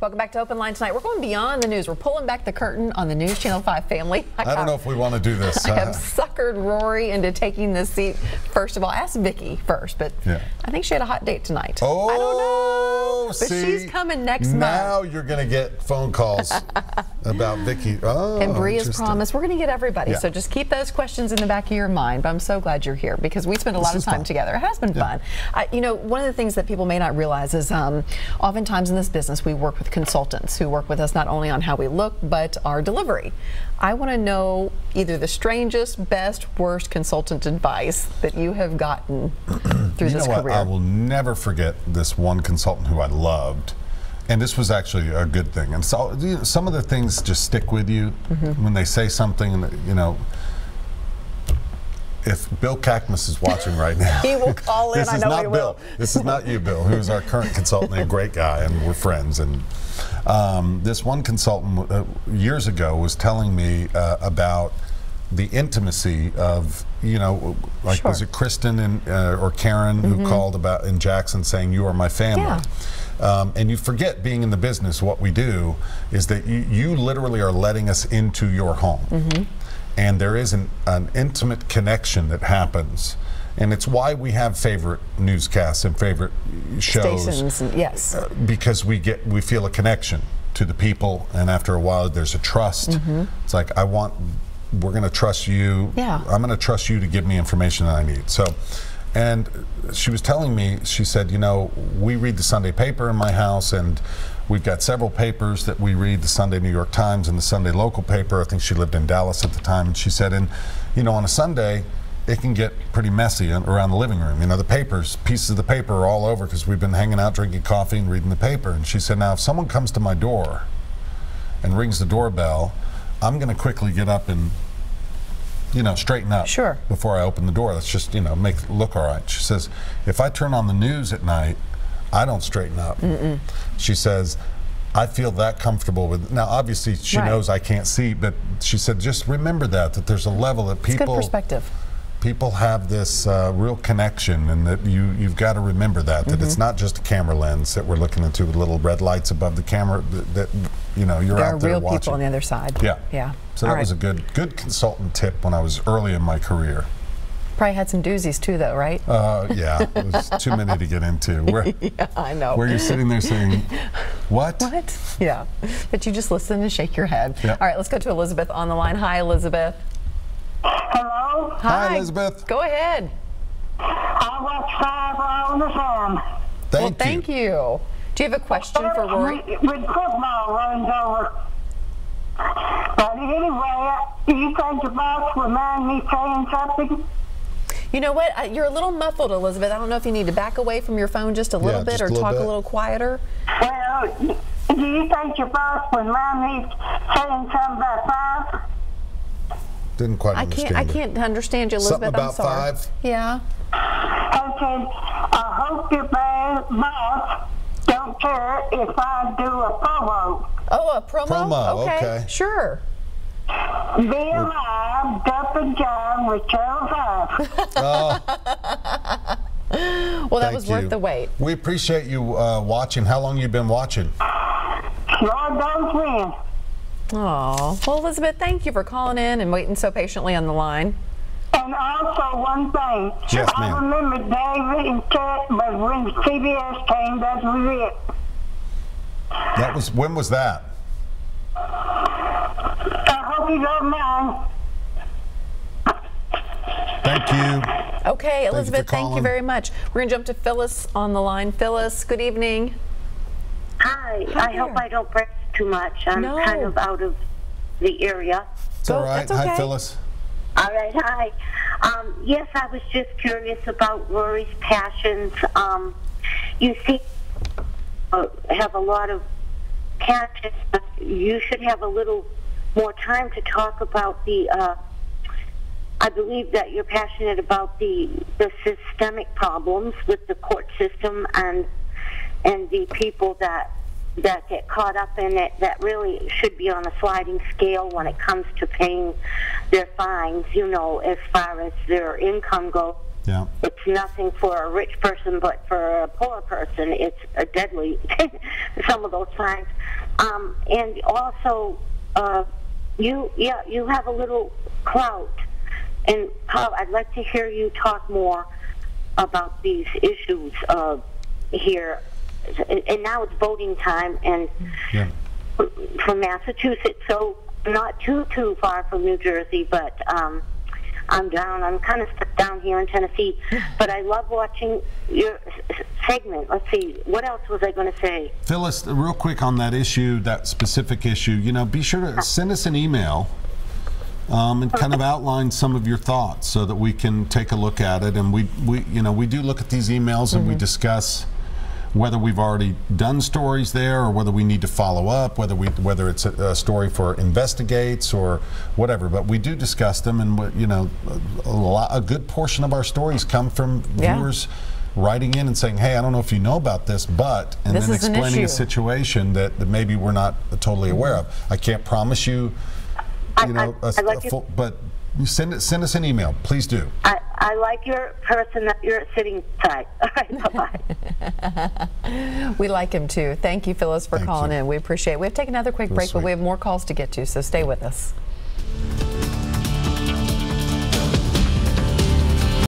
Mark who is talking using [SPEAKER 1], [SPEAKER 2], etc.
[SPEAKER 1] Welcome back to Open Line tonight. We're going beyond the news. We're pulling back the curtain on the News Channel 5 family.
[SPEAKER 2] I, I don't know if we want to do this.
[SPEAKER 1] I have uh, suckered Rhori into taking this seat. First of all, ask Vicki first, but yeah. I think she had a hot date tonight.
[SPEAKER 2] Oh,
[SPEAKER 1] I don't know. But
[SPEAKER 2] see,
[SPEAKER 1] she's coming next
[SPEAKER 2] now
[SPEAKER 1] month.
[SPEAKER 2] Now you're going to get phone calls about Vicki. Oh,
[SPEAKER 1] and Bria's promise. We're going to get everybody. Yeah. So just keep those questions in the back of your mind. But I'm so glad you're here because we spend a lot of time fun. together. It has been yeah. fun. I, you know, one of the things that people may not realize is um, oftentimes in this business we work with consultants who work with us not only on how we look, but our delivery. I want to know either the strangest, best, worst consultant advice that you have gotten through
[SPEAKER 2] you
[SPEAKER 1] this
[SPEAKER 2] know
[SPEAKER 1] career.
[SPEAKER 2] What? I will never forget this one consultant who I loved. And this was actually a good thing. And so you know, some of the things just stick with you mm -hmm. when they say something, you know, if Bill Cackmus is watching right now,
[SPEAKER 1] he will call in.
[SPEAKER 2] this is not Bill. This is not you, Bill, who's our current consultant, a great guy, and we're friends. And um, this one consultant uh, years ago was telling me uh, about the intimacy of you know like sure. was it Kristen and uh, or Karen mm -hmm. who mm-hmm. called about in Jackson saying you are my family. Yeah. Um, and you forget being in the business what we do is that you, you literally are letting us into your home mm -hmm. And there is an, an intimate connection that happens and it's why we have favorite newscasts and favorite shows.
[SPEAKER 1] Stations, yes. Uh,
[SPEAKER 2] because we get we feel a connection to the people, and after a while, there's a trust. Mm -hmm. It's like I want, we're going to trust you.
[SPEAKER 1] Yeah.
[SPEAKER 2] I'm going to trust you to give me information that I need. So. And she was telling me, she said, you know, we read the Sunday paper in my house, and we've got several papers that we read the Sunday New York Times and the Sunday local paper. I think she lived in Dallas at the time. And she said, and, you know, on a Sunday, it can get pretty messy around the living room. You know, the papers, pieces of the paper are all over because we've been hanging out, drinking coffee, and reading the paper. And she said, now, if someone comes to my door and rings the doorbell, I'm going to quickly get up and, you know, straighten up
[SPEAKER 1] sure.
[SPEAKER 2] before I open the door. Let's just, you know, make it look all right. She says, if I turn on the news at night, I don't straighten up. Mm -mm. She says, I feel that comfortable with. Now, obviously, she right. knows I can't see, but she said, just remember that that there's a level that people.
[SPEAKER 1] It's good perspective
[SPEAKER 2] people have this uh, real connection, and that you you've got to remember that that mm -hmm. it's mm-hmm. not just a camera lens that we're looking into with little red lights above the camera. That, that you know you're
[SPEAKER 1] there
[SPEAKER 2] out there are
[SPEAKER 1] real
[SPEAKER 2] watching.
[SPEAKER 1] people on the other side.
[SPEAKER 2] Yeah,
[SPEAKER 1] yeah.
[SPEAKER 2] So All that right. was a good good consultant tip when I was early in my career.
[SPEAKER 1] Probably had some doozies too, though, right?
[SPEAKER 2] Uh, yeah, it was too many to get into.
[SPEAKER 1] Where, yeah, I know.
[SPEAKER 2] Where you're sitting there saying, "What?"
[SPEAKER 1] What? Yeah, but you just listen and shake your head. All right, let's go to Elizabeth on the line. Hi, Elizabeth.
[SPEAKER 3] Hello?
[SPEAKER 2] Hi, Hi Elizabeth.
[SPEAKER 1] Go ahead.
[SPEAKER 3] I watch five on the farm.
[SPEAKER 2] Thank
[SPEAKER 1] well,
[SPEAKER 2] you.
[SPEAKER 1] thank you. Do you have a question for Rhori?
[SPEAKER 3] When football runs over. But anyway, do you think the boss would mind me saying something?
[SPEAKER 1] You know what? Uh, you're a little muffled, Elizabeth. I don't know if you need to back away from your phone just a little
[SPEAKER 2] yeah,
[SPEAKER 1] bit or
[SPEAKER 2] a
[SPEAKER 1] talk
[SPEAKER 2] bit.
[SPEAKER 1] a little quieter.
[SPEAKER 3] Well, do you think your boss would mind me saying something about five?
[SPEAKER 2] Didn't quite
[SPEAKER 1] I
[SPEAKER 2] understand.
[SPEAKER 1] Can't, I can't understand you, Elizabeth.
[SPEAKER 2] Something about
[SPEAKER 1] I'm sorry.
[SPEAKER 2] five?
[SPEAKER 1] Yeah.
[SPEAKER 3] Okay. I hope your boss don't care if I do a promo.
[SPEAKER 1] Oh, a promo?
[SPEAKER 2] Promo,
[SPEAKER 1] okay.
[SPEAKER 2] okay.
[SPEAKER 1] Sure.
[SPEAKER 3] Be alive, Duff and John with Channel 5.
[SPEAKER 1] oh. well, that
[SPEAKER 2] Thank
[SPEAKER 1] was
[SPEAKER 2] you.
[SPEAKER 1] worth the wait.
[SPEAKER 2] We appreciate you uh, watching. How long you been watching?
[SPEAKER 3] Lord knows when.
[SPEAKER 1] Oh, well, Elizabeth, thank you for calling in and waiting so patiently on the line.
[SPEAKER 3] And also one thing.
[SPEAKER 2] Yes,
[SPEAKER 3] I remember David and Kat, but when CBS came, that was it.
[SPEAKER 2] That was when was that?
[SPEAKER 3] I hope you don't mind.
[SPEAKER 2] Thank you.
[SPEAKER 1] Okay, Elizabeth, thank you, thank you very much. We're going to jump to Phyllis on the line. Phyllis, good evening.
[SPEAKER 4] Hi. Hi I hope I don't break too much. I'm
[SPEAKER 1] no.
[SPEAKER 4] kind of out of the area.
[SPEAKER 2] It's all right.
[SPEAKER 1] Okay.
[SPEAKER 2] Hi, Phyllis.
[SPEAKER 4] All right. Hi. Um, yes, I was just curious about Rhori's passions. Um, you see, uh, have a lot of passions. You should have a little more time to talk about the. Uh, I believe that you're passionate about the the systemic problems with the court system and and the people that that get caught up in it that really should be on a sliding scale when it comes to paying their fines, you know, as far as their income goes
[SPEAKER 2] Yeah.
[SPEAKER 4] It's nothing for a rich person, but for a poor person, it's a deadly some of those times. Um, and also, uh, you yeah, you have a little clout. And Carl, I'd like to hear you talk more about these issues uh, here. And now it's voting time, and
[SPEAKER 2] Yeah.
[SPEAKER 4] from Massachusetts, so not too too far from New Jersey, but um, I'm down. I'm kind of stuck down here in Tennessee, but I love watching your segment. Let's see, what else was I going to say?
[SPEAKER 2] Phyllis, real quick on that issue, that specific issue, you know, be sure to send us an email um, and kind of outline some of your thoughts so that we can take a look at it. And we, we you know, we do look at these emails and we discuss whether we've already done stories there or whether we need to follow up, whether we whether it's a, a story for investigates or whatever. But we do discuss them, and you know, a, a, lot, a good portion of our stories come from
[SPEAKER 1] Yeah.
[SPEAKER 2] viewers writing in and saying, "Hey, I don't know if you know about this, but," and
[SPEAKER 1] This
[SPEAKER 2] then
[SPEAKER 1] is an
[SPEAKER 2] explaining a situation that, that maybe we're not totally aware of. I can't promise you,
[SPEAKER 4] I-
[SPEAKER 2] you know,
[SPEAKER 4] I-
[SPEAKER 2] a,
[SPEAKER 4] I'd like
[SPEAKER 2] a
[SPEAKER 4] you-
[SPEAKER 2] full, but you send it, send us an email, please do.
[SPEAKER 4] I, I like your person that you're sitting tight. All right, bye-bye.
[SPEAKER 1] We like him too. Thank you, Phyllis, for
[SPEAKER 2] Thank
[SPEAKER 1] calling
[SPEAKER 2] you.
[SPEAKER 1] in. We appreciate it. We have to take another quick
[SPEAKER 2] That's
[SPEAKER 1] break, but we have more calls to get to, so stay with us.